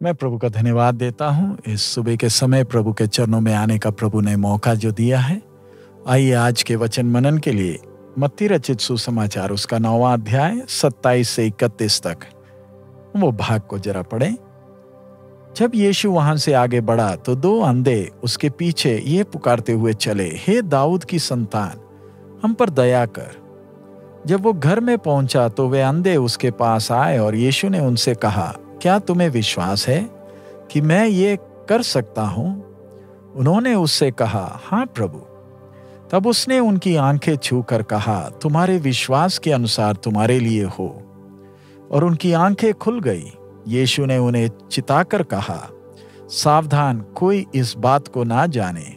मैं प्रभु का धन्यवाद देता हूँ। इस सुबह के समय प्रभु के चरणों में आने का प्रभु ने मौका जो दिया है। आइए आज के वचन मनन के लिए मत्ती रचित सुसमाचार, उसका नौवा अध्याय 27 से इकतीस तक। वो भाग को जरा पढ़ें। जब यीशु वहाँ से आगे बढ़ा तो दो अंधे उसके पीछे ये पुकारते हुए चले, हे दाऊद की संतान, हम पर दया कर। जब वो घर में पहुँचा तो वे अंधे उसके पास आए और यीशु ने उनसे कहा क्या तुम्हें विश्वास है कि मैं ये कर सकता हूँ? उन्होंने उससे कहा हाँ प्रभु। तब उसने उनकी आँखें छूकर कहा, तुम्हारे विश्वास के अनुसार तुम्हारे लिए हो। और उनकी आँखें खुल गई। यीशु ने उन्हें चिताकर कहा, सावधान, कोई इस बात को ना जाने।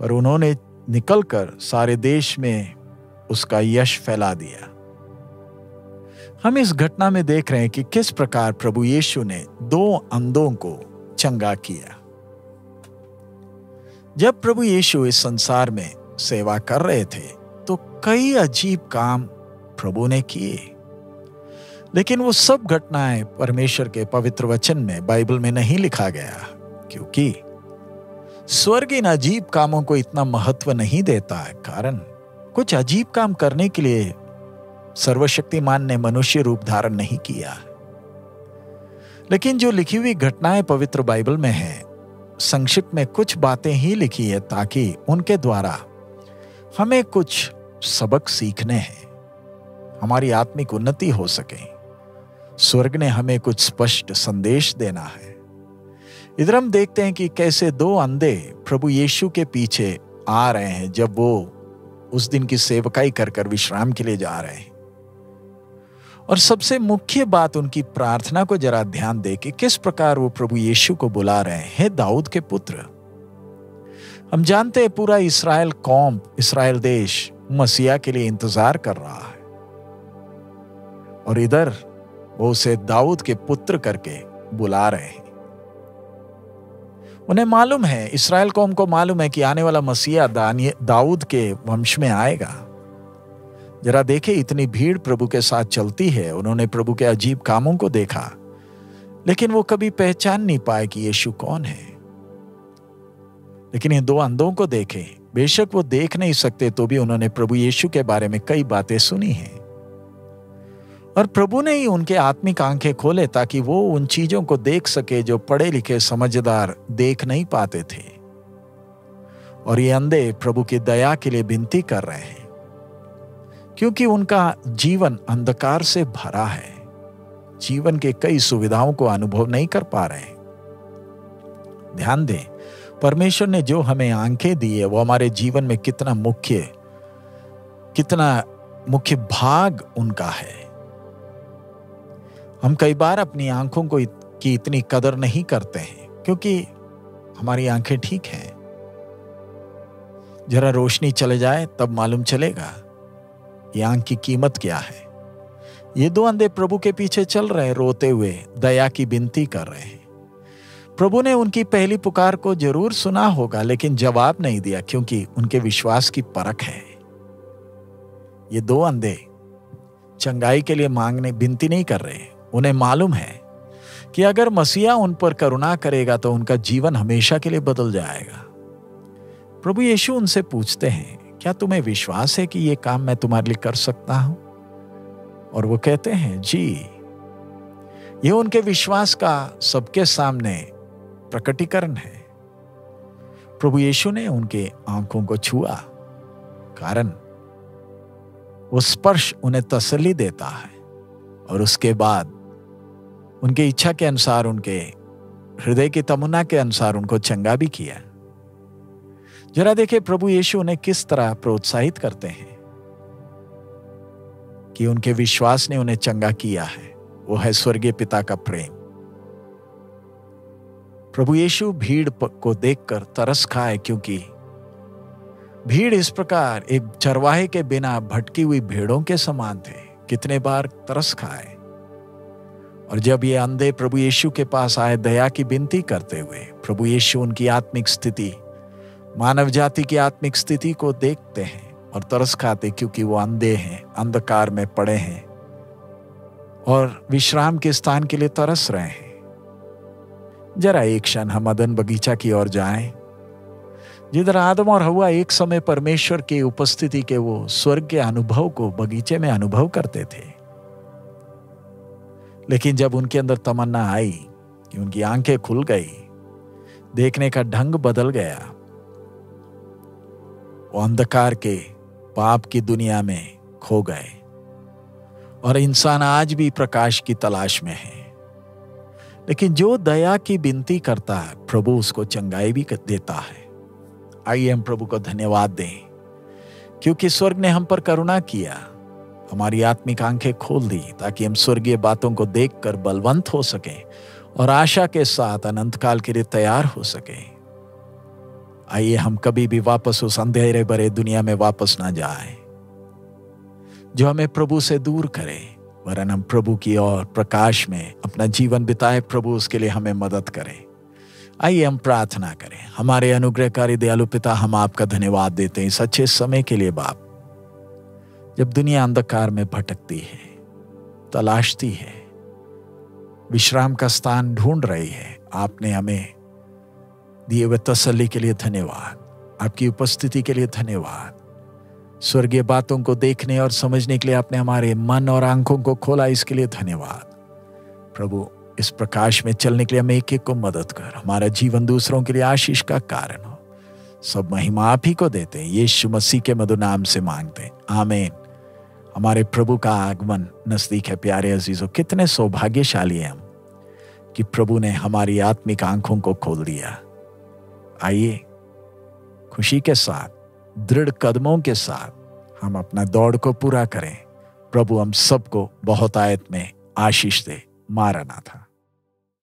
पर उन्होंने निकलकर सारे देश में उसका यश फैला दिया। हम इस घटना में देख रहे हैं कि किस प्रकार प्रभु यीशु ने दो अंधों को चंगा किया। जब प्रभु यीशु इस संसार में सेवा कर रहे थे तो कई अजीब काम प्रभु ने किए। लेकिन वो सब घटनाएँ परमेश्वर के पवित्र वचन में बाइबल में नहीं लिखा गया, क्योंकि स्वर्ग इन अजीब कामों को इतना महत्व नहीं देता है। कारण कुछ अजीब काम करने के लिए सर्वशक्तिमान ने मनुष्य रूप धारण नहीं किया। लेकिन जो लिखी हुई घटनाएँ पवित्र बाइबल में है, संक्षिप्त में कुछ बातें ही लिखी है ताकि उनके द्वारा हमें कुछ सबक सीखने हैं। हमारी आत्मिक उन्नति हो सके। स्वर्ग ने हमें कुछ स्पष्ट संदेश देना है। इधर हम देखते हैं कि कैसे दो अंधे प्रभु यीशु के पीछे आ रहे हैं जब वो उस दिन की सेवकाई कर कर विश्राम के लिए जा रहे हैं। और सबसे मुख्य बात उनकी प्रार्थना को जरा ध्यान दे कि किस प्रकार वो प्रभु यीशु को बुला रहे हैं दाऊद के पुत्र। हम जानते हैं पूरा इसराइल कौम, इसराइल देश मसीहा के लिए इंतज़ार कर रहा है। और इधर वो उसे दाऊद के पुत्र करके बुला रहे हैं। उन्हें मालूम है, इसराइल कौम को मालूम है कि आने वाला मसीहा दाऊद के वंश में आएगा। जरा देखे, इतनी भीड़ प्रभु के साथ चलती है। उन्होंने प्रभु के अजीब कामों को देखा। लेकिन वो कभी पहचान नहीं पाए कि यीशु कौन है। लेकिन ये दो अंधों को देखे। बेशक वो देख नहीं सकते तो भी उन्होंने प्रभु यीशु के बारे में कई बातें सुनी हैं। और प्रभु ने ही उनके आत्मिक आँखें खोले ताकि वो उन चीज़ों को देख सके जो पढ़े लिखे समझदार देख नहीं पाते थे। और ये अंधे प्रभु की दया के लिए विनती कर रहे हैं। क्योंकि उनका जीवन अंधकार से भरा है। जीवन के कई सुविधाओं को अनुभव नहीं कर पा रहे ध्यान दें परमेश्वर ने जो हमें आँखें दी है वो हमारे जीवन में कितना मुख्य कितना मुख्य भाग उनका है। हम कई बार अपनी आँखों को इत, की इतनी कदर नहीं करते हैं क्योंकि हमारी आँखें ठीक हैं। जरा रोशनी चले जाए तब मालूम चलेगा। ये आँख की कीमत क्या है? ये दो अंधे प्रभु के पीछे चल रहे, रोते हुए, दया की विनती कर रहे हैं। प्रभु ने उनकी पहली पुकार को ज़रूर सुना होगा, लेकिन जवाब नहीं दिया, क्योंकि उनके विश्वास की परख है। ये दो अंधे चंगाई के लिए मांगने विनती नहीं कर रहे। उन्हें मालूम है कि अगर मसीहा उन पर करुणा करेगा तो उनका जीवन हमेशा के लिए बदल जाएगा। प्रभु यीशु उनसे पूछते हैं क्या तुम्हें विश्वास है कि ये काम मैं तुम्हारे लिए कर सकता हूँ? और वो कहते हैं, जी, ये उनके विश्वास का सबके सामने प्रकटीकरण है। प्रभु यीशु ने उनके आँखों को छुआ, कारण वो स्पर्श उन्हें तसली देता है और उसके बाद उनके इच्छा के अनुसार, उनके हृदय की तमुन्ना के अनुसार उनको चंगा भी किया जरा देखे प्रभु यीशु उन्हें किस तरह प्रोत्साहित करते हैं। कि उनके विश्वास ने उन्हें चंगा किया है, वो है स्वर्गीय पिता का प्रेम। प्रभु यीशु भीड़ को देखकर तरस खाए क्योंकि भीड़ इस प्रकार एक चरवाहे के बिना भटकी हुई भेड़ों के समान थे, कितने बार तरस खाए। और जब ये अंधे प्रभु यीशु के पास आए दया की विनती करते हुए, प्रभु यीशु उनकी आत्मिक स्थिति मानव जाति की आत्मिक स्थिति को देखते हैं और तरस खाते क्योंकि वो अंधे हैं, अंधकार में पड़े हैं और विश्राम के स्थान के लिए तरस रहे हैं। जरा एक क्षण हम अदन बगीचा की ओर जाएँ, जिधर आदम और हवा एक समय परमेश्वर की उपस्थिति के वो स्वर्ग के अनुभव को बगीचे में अनुभव करते थे। लेकिन जब उनके अंदर तमन्ना आई कि उनकी आँखें खुल गई, देखने का ढंग बदल गया वो अंधकार के पाप की दुनिया में खो गए। और इंसान आज भी प्रकाश की तलाश में है। लेकिन जो दया की विनती करता है, प्रभु उसको चंगाई भी देता है। आइए हम प्रभु को धन्यवाद दें, क्योंकि स्वर्ग ने हम पर करुणा किया। हमारी आत्मिक आँखें खोल दी, ताकि हम स्वर्गीय बातों को देखकर बलवंत हो सके और आशा के साथ अनंत काल के लिए तैयार हो सके। आइए हम कभी भी वापस उस अंधेरे भरे दुनिया में वापस ना जाए। जो हमें प्रभु से दूर करे, वरन हम प्रभु की ओर प्रकाश में अपना जीवन बिताए, प्रभु उसके लिए हमें मदद करे। आइए हम प्रार्थना करें। हमारे अनुग्रहकारी दयालु पिता, हम आपका धन्यवाद देते हैं इस अच्छे समय के लिए बाप। जब दुनिया अंधकार में भटकती है, तलाशती है, विश्राम का स्थान ढूंढ रही है, आपने हमें दिए हुए तसल्ली के लिए धन्यवाद। आपकी उपस्थिति के लिए धन्यवाद। स्वर्गीय बातों को देखने और समझने के लिए आपने हमारे मन और आँखों को खोला, इसके लिए धन्यवाद। प्रभु, इस प्रकाश में चलने के लिए हम एक एक को मदद कर। हमारा जीवन दूसरों के लिए आशीष का कारण हो। सब महिमा आप ही को देते हैं। यीशु मसीह के मधु नाम से मांगते हैं। आमीन। हमारे प्रभु का आगमन नज़दीक है, प्यारे अजीजों। कितने सौभाग्यशाली हैं हम कि प्रभु ने हमारी आत्मिक आँखों को खोल दिया। आइए। खुशी के साथ, दृढ़ कदमों के साथ हम अपना दौड़ को पूरा करें। प्रभु हम सबको बहुत आयत में आशीष दे। मारना था।